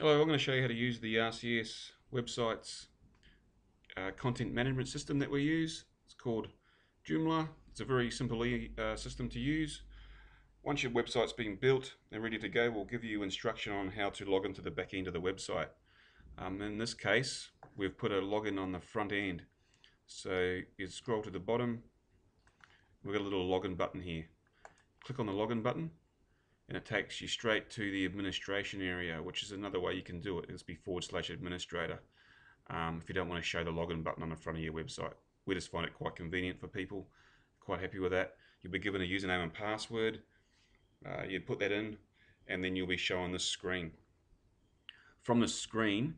Hello, I'm going to show you how to use the RCS website's uh, content management system that we use. It's called Joomla. It's a very simple uh, system to use. Once your website's been built and ready to go, we'll give you instruction on how to log into the back end of the website. Um, in this case, we've put a login on the front end. So you scroll to the bottom, we've got a little login button here. Click on the login button and it takes you straight to the administration area, which is another way you can do it. It's be forward slash administrator um, if you don't want to show the login button on the front of your website. We just find it quite convenient for people, quite happy with that. You'll be given a username and password. Uh, you put that in, and then you'll be shown this screen. From the screen,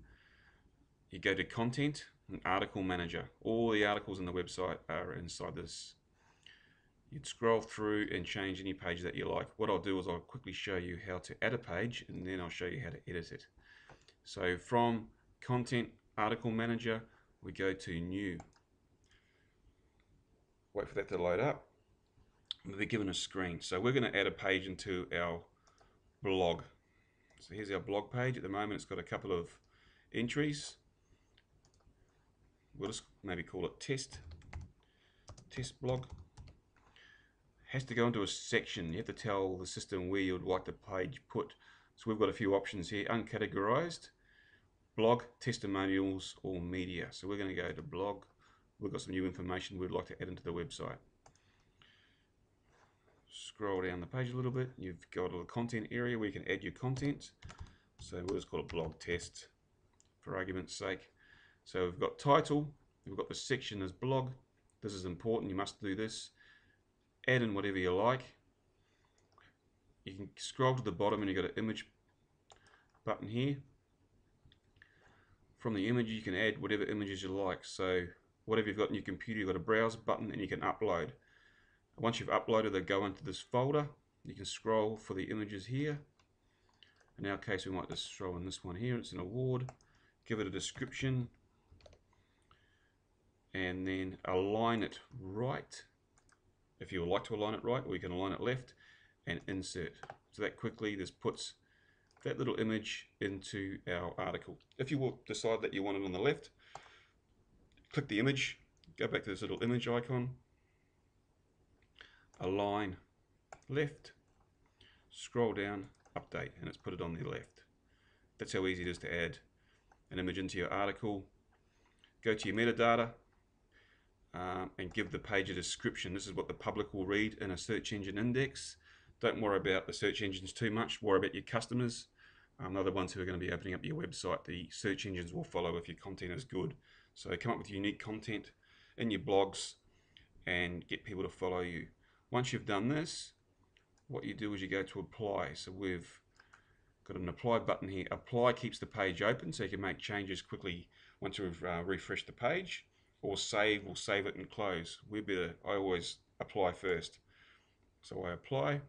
you go to content and article manager. All the articles on the website are inside this you'd scroll through and change any page that you like. What I'll do is I'll quickly show you how to add a page and then I'll show you how to edit it. So from content article manager, we go to new. Wait for that to load up. We'll be given a screen. So we're going to add a page into our blog. So here's our blog page. At the moment, it's got a couple of entries. We'll just maybe call it test, test blog has to go into a section. You have to tell the system where you would like the page put. So we've got a few options here, uncategorized, blog, testimonials, or media. So we're going to go to blog. We've got some new information we'd like to add into the website. Scroll down the page a little bit. You've got a little content area where you can add your content. So we'll just call it blog test for argument's sake. So we've got title, we've got the section as blog. This is important, you must do this add in whatever you like. You can scroll to the bottom and you've got an image button here. From the image you can add whatever images you like. So whatever you've got in your computer, you've got a browse button and you can upload. Once you've uploaded, they go into this folder. You can scroll for the images here. In our case, we might just throw in this one here. It's an award. Give it a description. And then align it right if you would like to align it right, or you can align it left and insert. So that quickly this puts that little image into our article. If you will decide that you want it on the left, click the image, go back to this little image icon, align left, scroll down, update, and it's put it on the left. That's how easy it is to add an image into your article. Go to your metadata, um, and give the page a description. This is what the public will read in a search engine index. Don't worry about the search engines too much. Worry about your customers. Um, they're the ones who are going to be opening up your website. The search engines will follow if your content is good. So come up with unique content in your blogs and get people to follow you. Once you've done this, what you do is you go to apply. So we've got an apply button here. Apply keeps the page open so you can make changes quickly once we've uh, refreshed the page or save, we'll save it and close. We better, I always apply first. So I apply.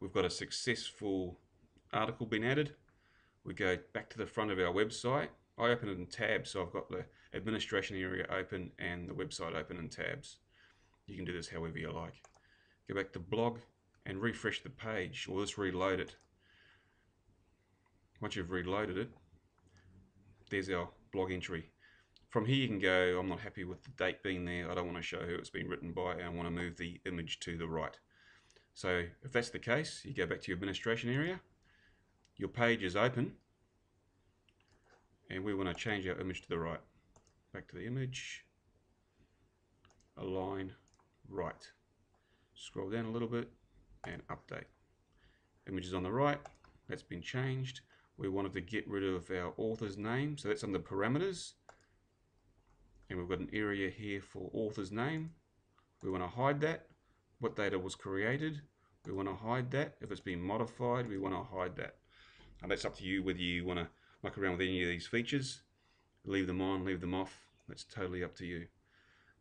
We've got a successful article been added. We go back to the front of our website. I open it in tabs, so I've got the administration area open and the website open in tabs. You can do this however you like. Go back to blog and refresh the page, or just reload it. Once you've reloaded it, there's our blog entry. From here you can go, I'm not happy with the date being there, I don't want to show who it's been written by, I want to move the image to the right. So if that's the case, you go back to your administration area, your page is open, and we want to change our image to the right. Back to the image, align right. Scroll down a little bit and update. Image is on the right, that's been changed. We wanted to get rid of our author's name, so that's under parameters and we've got an area here for author's name. We want to hide that. What data was created. We want to hide that. If it's been modified, we want to hide that. And that's up to you whether you want to muck around with any of these features. Leave them on, leave them off. That's totally up to you.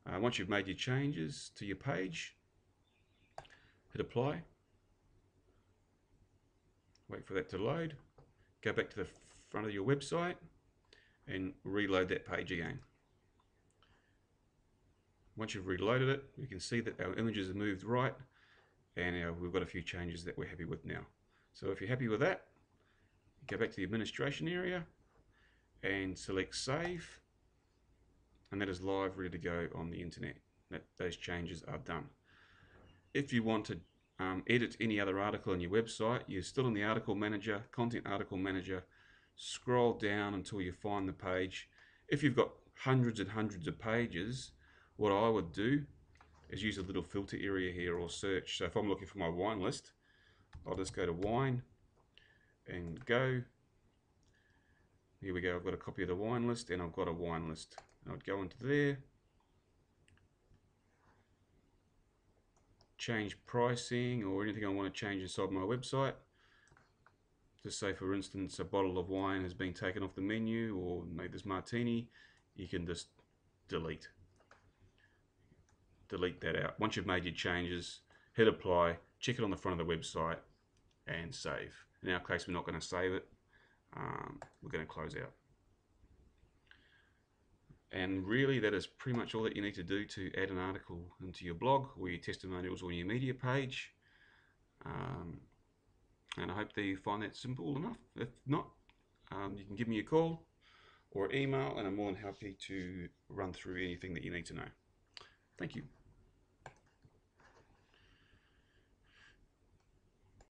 Uh, once you've made your changes to your page, hit apply. Wait for that to load. Go back to the front of your website and reload that page again. Once you've reloaded it, you can see that our images have moved right and our, we've got a few changes that we're happy with now. So if you're happy with that, go back to the administration area and select save and that is live ready to go on the internet. That those changes are done. If you want to um, edit any other article on your website you're still in the article manager content article manager. Scroll down until you find the page. If you've got hundreds and hundreds of pages what I would do is use a little filter area here or search so if I'm looking for my wine list I'll just go to wine and go. Here we go, I've got a copy of the wine list and I've got a wine list. I'd go into there, change pricing or anything I want to change inside my website. Just say for instance a bottle of wine has been taken off the menu or maybe this martini, you can just delete. Delete that out. Once you've made your changes, hit apply, check it on the front of the website and save. In our case, we're not going to save it. Um, we're going to close out. And really, that is pretty much all that you need to do to add an article into your blog or your testimonials or your media page. Um, and I hope that you find that simple enough. If not, um, you can give me a call or email, and I'm more than happy to run through anything that you need to know. Thank you.